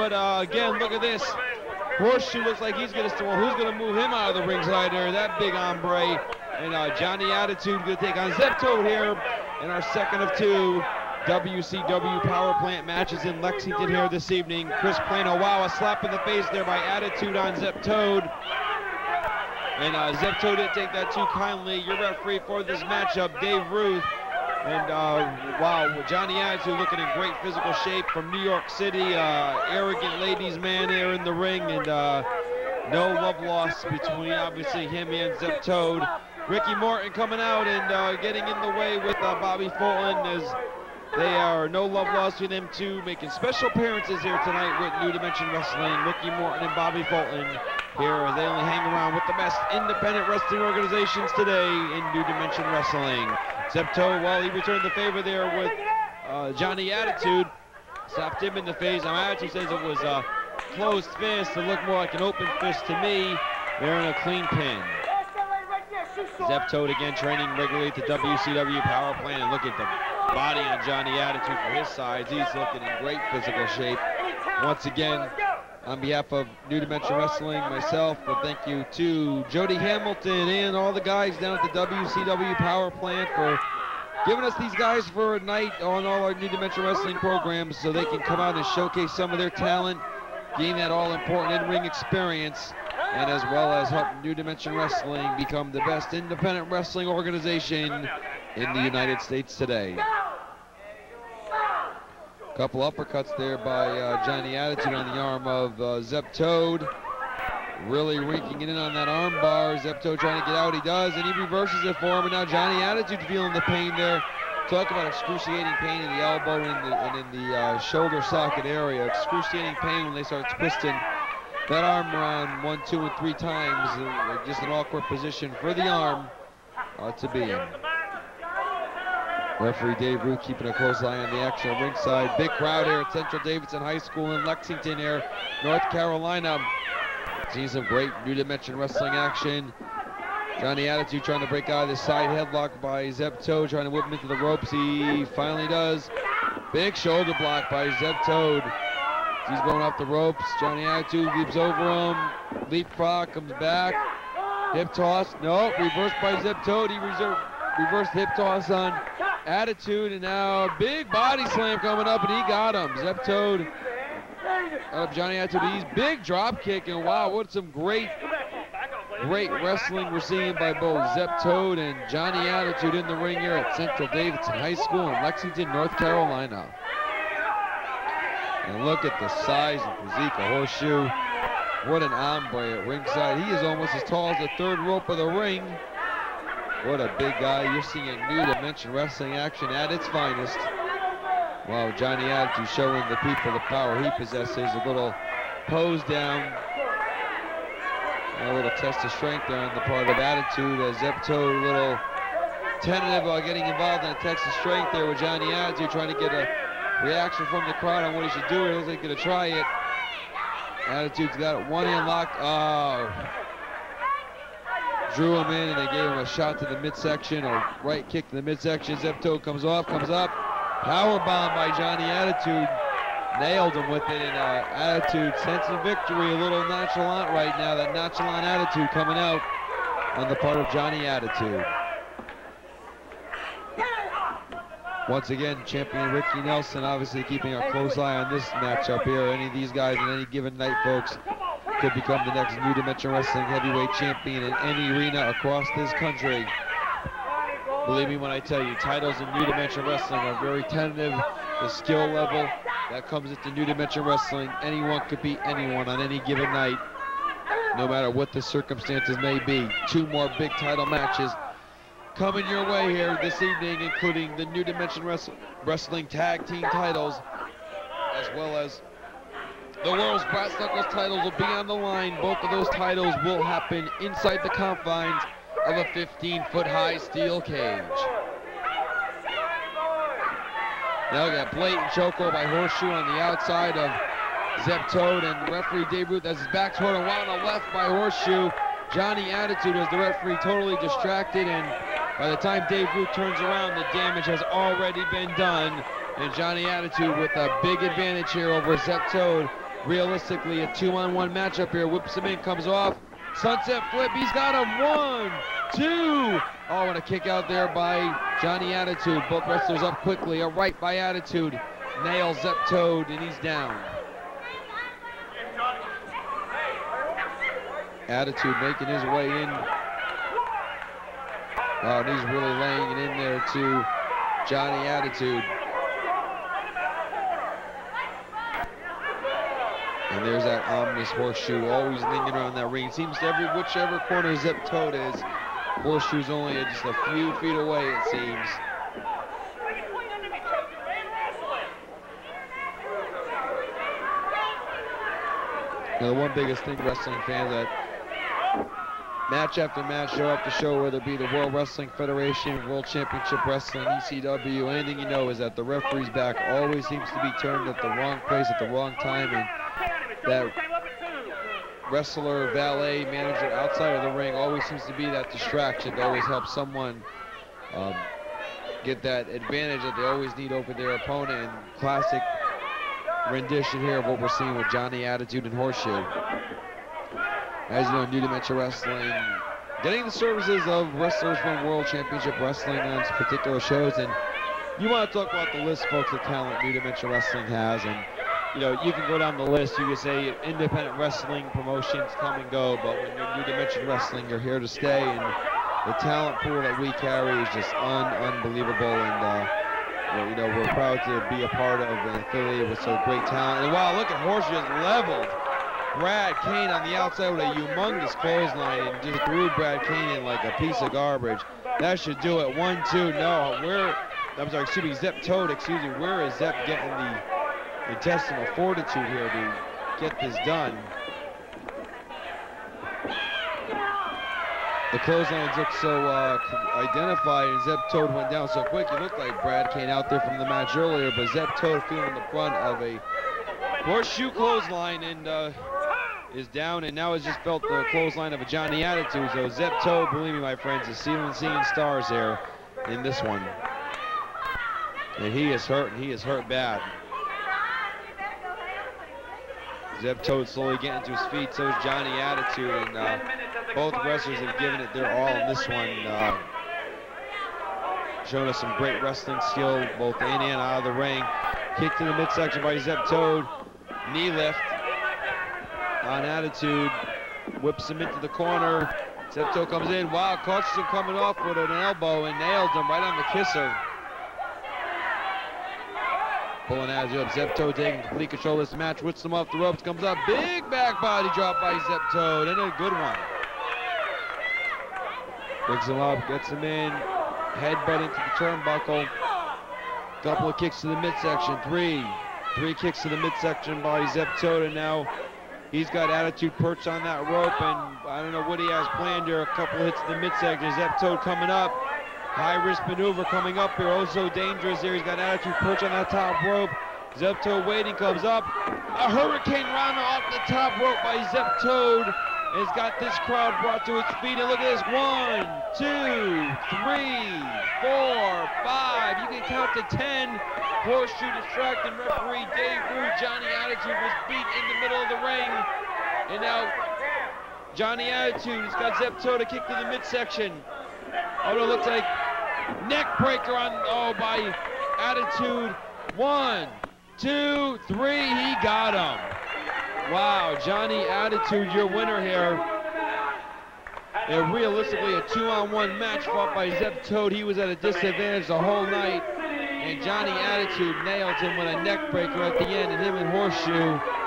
but uh, again, look at this. Horseshoe looks like he's going to, well, who's going to move him out of the ringside there? That big hombre. And uh, Johnny Attitude going to take on Zep Toad here in our second of two WCW Power Plant matches in Lexington here this evening. Chris Plano, wow, a slap in the face there by Attitude on Zep Toad. And uh, Zep Toad didn't take that too kindly. Your referee for this matchup, Dave Ruth. And uh, wow, Johnny Attitude looking in great physical shape from New York City. Uh, arrogant ladies man there in the ring. And uh, no love lost between obviously him and Zep Toad. Ricky Morton coming out and uh, getting in the way with uh, Bobby Fulton as they are no love lost to them two, making special appearances here tonight with New Dimension Wrestling. Ricky Morton and Bobby Fulton here. They only hang around with the best independent wrestling organizations today in New Dimension Wrestling. Zep Toad, well, he returned the favor there with uh, Johnny Attitude. Slapped him in the face. Now, Attitude says it was a closed fist. It looked more like an open fist to me. They're in a clean pin. Zep Toad again training regularly at the WCW Power Plant. And look at the body on Johnny Attitude for his size. He's looking in great physical shape. Once again, on behalf of New Dimension Wrestling, myself, well, thank you to Jody Hamilton and all the guys down at the WCW Power Plant for giving us these guys for a night on all our New Dimension Wrestling programs so they can come out and showcase some of their talent, gain that all-important in-ring experience, and as well as help New Dimension Wrestling become the best independent wrestling organization in the United States today. Couple uppercuts there by uh, Johnny Attitude on the arm of uh, Toad. Really rinking it in on that arm bar. Zep Toad trying to get out. He does, and he reverses it for him. And now Johnny Attitude feeling the pain there. Talk about excruciating pain in the elbow and, the, and in the uh, shoulder socket area. Excruciating pain when they start twisting that arm around one, two, and three times. Just an awkward position for the arm uh, to be in. Referee Dave Ruth keeping a close eye on the action at ringside. Big crowd here at Central Davidson High School in Lexington here, North Carolina. Seeing some great New Dimension Wrestling action. Johnny Attitude trying to break out of the side headlock by Zep Toad, trying to whip him into the ropes. He finally does. Big shoulder block by Zep Toad. He's going off the ropes. Johnny Attitude leaps over him. Leapfrog comes back. Hip toss. No, reversed by Zep Toad. He reserved, reversed hip toss on Attitude, and now big body slam coming up, and he got him. Zep Toad up Johnny Attitude. He's big drop kick, and wow, what some great, great wrestling we're seeing by both Zep Toad and Johnny Attitude in the ring here at Central Davidson High School in Lexington, North Carolina. And look at the size and physique of Horseshoe. What an hombre at ringside. He is almost as tall as the third rope of the ring. What a big guy. You're seeing a new dimension wrestling action at its finest. Wow, Johnny Attitude showing the people the power he possesses. A little pose down. A little test of strength there on the part of Attitude as Zep Toad a little tentative about getting involved in a test of strength there with Johnny Attitude trying to get a reaction from the crowd on what he should do. He looks like he's going to try it. Attitude's got it one hand locked. Oh, drew him in and they gave him a shot to the midsection, a right kick to the midsection. Zep Toad comes off, comes up. Power bomb by Johnny Attitude. Nailed him with it, and uh, Attitude sense of victory, a little nonchalant right now. That nonchalant attitude coming out on the part of Johnny Attitude. Once again, champion Ricky Nelson obviously keeping a close eye on this matchup here. Any of these guys on any given night, folks, could become the next New Dimension Wrestling heavyweight champion in any arena across this country. Believe me when I tell you, titles in New Dimension Wrestling are very tentative. The skill level that comes into New Dimension Wrestling, anyone could beat anyone on any given night, no matter what the circumstances may be. Two more big title matches coming your way here this evening, including the New Dimension Wrestling Tag Team titles, as well as the World's Brass Knuckles titles will be on the line. Both of those titles will happen inside the confines of a 15-foot high steel cage. Now we got blatant choco by Horseshoe on the outside of Zep Toad and referee Dave Ruth has his back toward him while on the left by Horseshoe. Johnny Attitude as the referee totally distracted and by the time Dave Ruth turns around, the damage has already been done. And Johnny Attitude with a big advantage here over Zep Toad realistically a two-on-one matchup here. Whips him in, comes off. Sunset flip, he's got him. One, two. Oh, and a kick out there by Johnny Attitude. Both wrestlers up quickly. A right by Attitude. Nails up Toad, and he's down. Attitude making his way in. Oh, and he's really laying it in there to Johnny Attitude. And there's that ominous horseshoe always lingering around that ring. Seems to every whichever corner Zep Toad is, horseshoe's only just a few feet away, it seems. The one biggest thing wrestling fans that match after match show after show whether it be the World Wrestling Federation, World Championship Wrestling, ECW, anything you know is that the referee's back always seems to be turned at the wrong place at the wrong time and that wrestler, valet, manager outside of the ring always seems to be that distraction to always help someone um, get that advantage that they always need over their opponent and classic rendition here of what we're seeing with Johnny Attitude and Horseshoe. As you know, New Dimension Wrestling getting the services of wrestlers from World Championship Wrestling on particular shows and you want to talk about the list, folks, of talent New Dimension Wrestling has and you know, you can go down the list. You can say independent wrestling promotions come and go, but when you're New Dimension Wrestling, you're here to stay, and the talent pool that we carry is just un unbelievable. And uh, you know, we're proud to be a part of an affiliate with so great talent. And wow, look at Horse just leveled Brad Kane on the outside with a humongous clothesline and just threw Brad Kane in like a piece of garbage. That should do it. One, two. No, where? I'm sorry. Excuse me, Zep Toad. Excuse me. Where is Zep getting the intestinal fortitude here to get this done. The clotheslines looked so uh, identified, and Zep Toad went down so quick. It looked like Brad came out there from the match earlier, but Zep Toad feeling the brunt of a horseshoe clothesline and uh, is down, and now has just felt the clothesline of a Johnny Attitude. So Zep Toad, believe me, my friends, is seeing, seeing stars there in this one. And he is hurt, and he is hurt bad. Zep Toad slowly getting to his feet, so is Johnny Attitude, and uh, both wrestlers have given it their all in this one. Uh, showing us some great wrestling skill, both in and out of the ring. Kick to the midsection by Zep Toad. Knee lift on Attitude. Whips him into the corner. Zep Toad comes in. Wow, him coming off with an elbow and nails him right on the kisser. Out up. Zep Toad taking complete control of this match. Whips him off the ropes. Comes up. Big back body drop by Zep Toad. And a good one. Brings him up. Gets him in. Headbutt into the turnbuckle. Couple of kicks to the midsection. Three. Three kicks to the midsection by Zep Toad. And now he's got attitude perched on that rope. And I don't know what he has planned here. A couple hits to the midsection. Zep Toad coming up. High risk maneuver coming up here. Oh, so dangerous here. He's got attitude perch on that top rope. Zep Toad waiting, comes up. A hurricanrana off the top rope by Zep Toad. Has got this crowd brought to its feet. And look at this. One, two, three, four, five. You can count to ten. Horseshoe distracting referee Dave Ruth. Johnny Attitude was beat in the middle of the ring. And now Johnny Attitude has got Zep Toad to kick to the midsection. Oh, no, looks like neck breaker on, oh, by Attitude. One, two, three, he got him. Wow, Johnny Attitude, your winner here. And realistically, a two-on-one match fought by Zep Toad. He was at a disadvantage the whole night. And Johnny Attitude nailed him with a neck breaker at the end. And him and Horseshoe